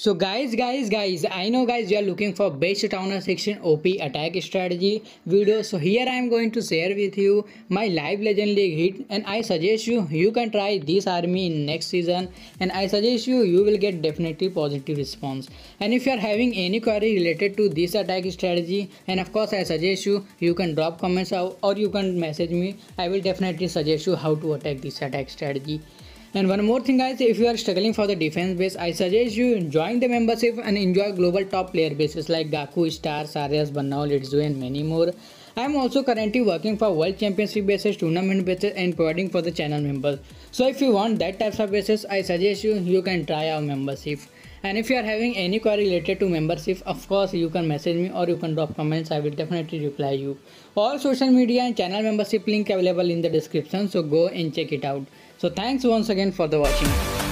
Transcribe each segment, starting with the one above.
So guys, guys, guys, I know guys you are looking for best Town Hall sixteen OP attack strategy video. So here I am going to share with you my live legend league hit and I suggest you you can try this army in next season and I suggest you you will get definitely positive response. And if you are having any query related to this attack strategy and of course I suggest you you can drop comments or you can message me. I will definitely suggest you how to attack this attack strategy. And one more thing guys, if you are struggling for the defense base, I suggest you join the membership and enjoy global top player bases like Gaku, Star, Sarias, Bannao, Litzu and many more. I am also currently working for World Championship bases, tournament bases and providing for the channel members. So if you want that types of bases, I suggest you you can try our membership. And if you are having any query related to membership, of course you can message me or you can drop comments. I will definitely reply you. All social media and channel membership link available in the description. So go and check it out. So thanks once again for the watching.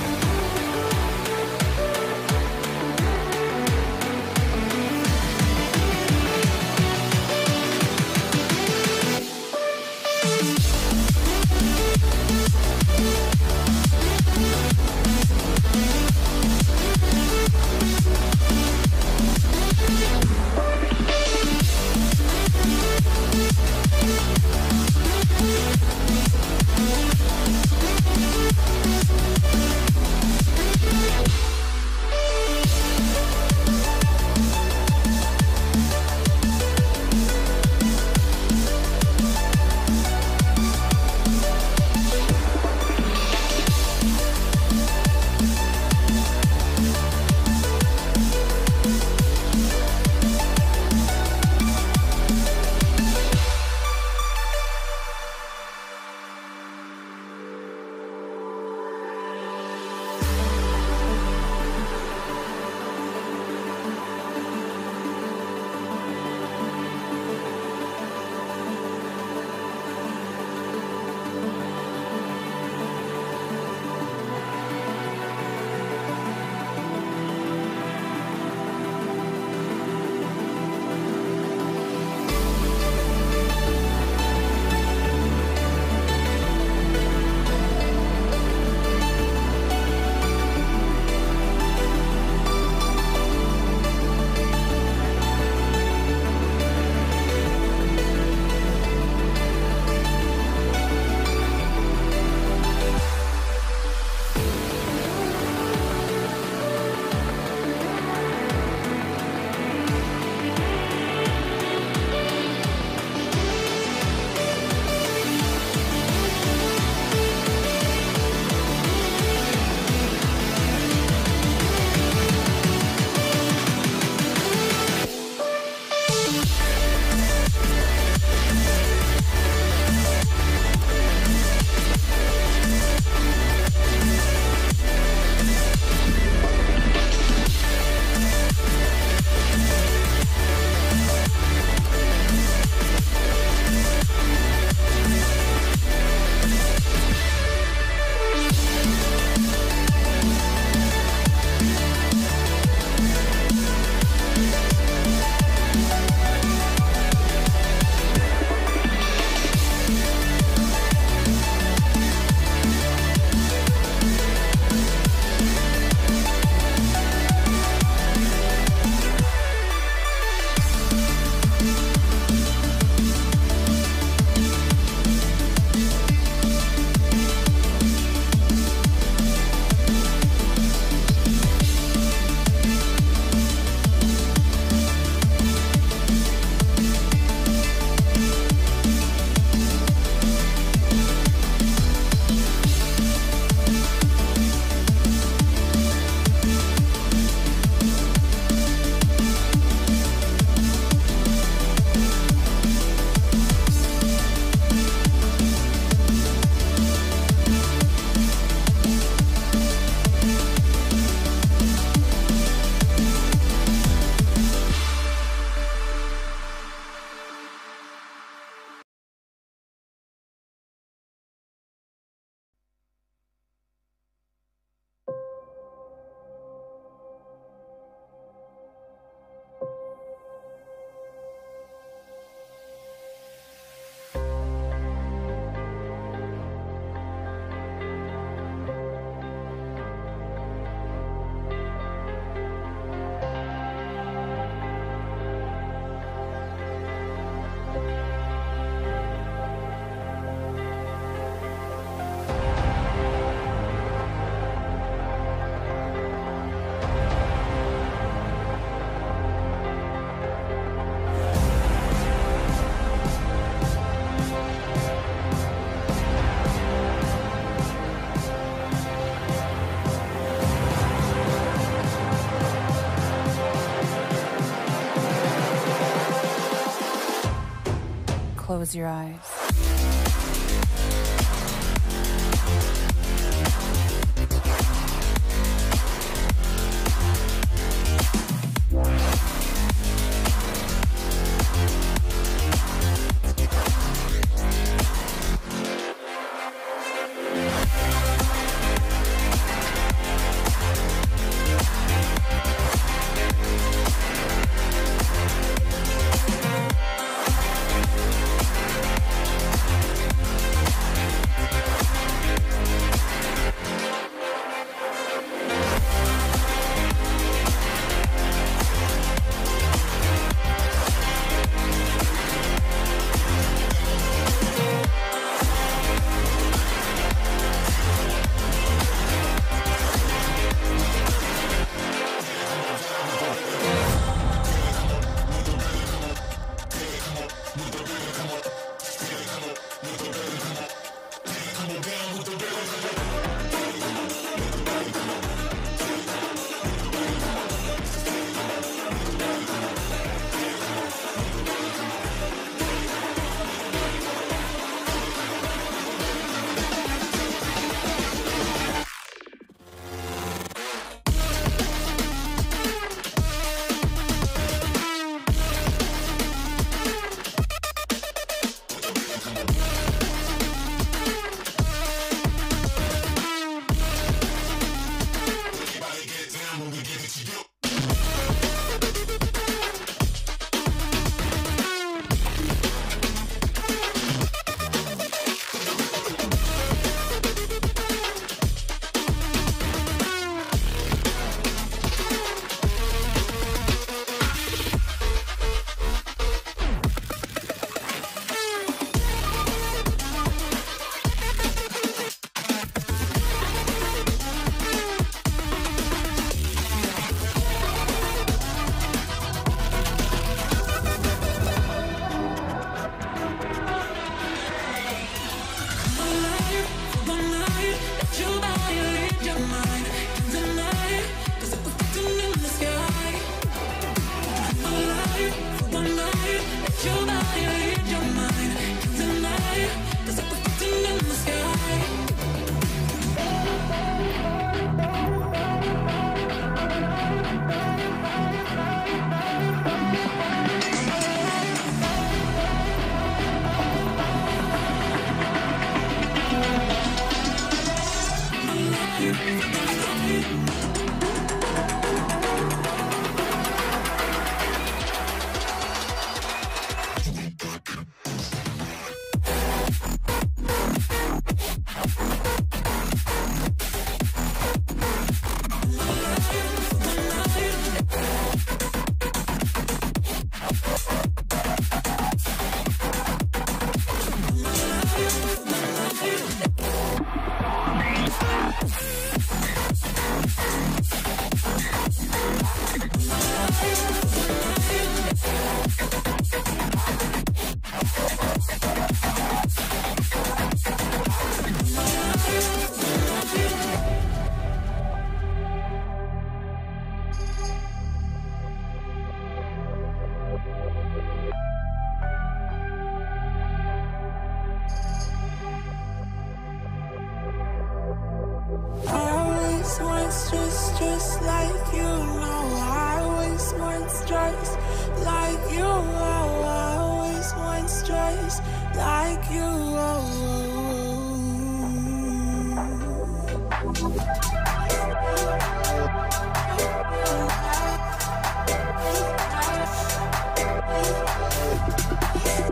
Close your eyes.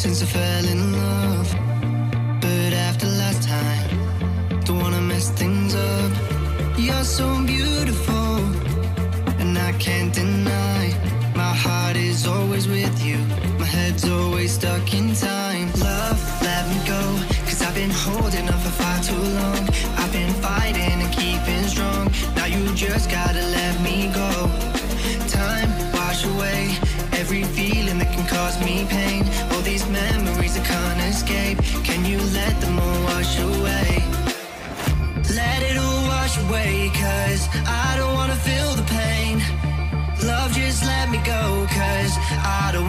since I fell in love.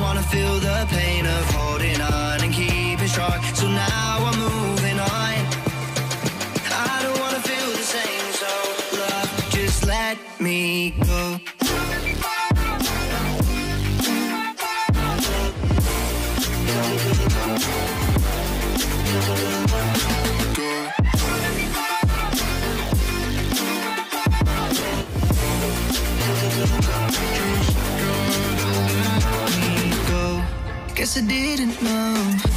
Wanna feel the pain I didn't know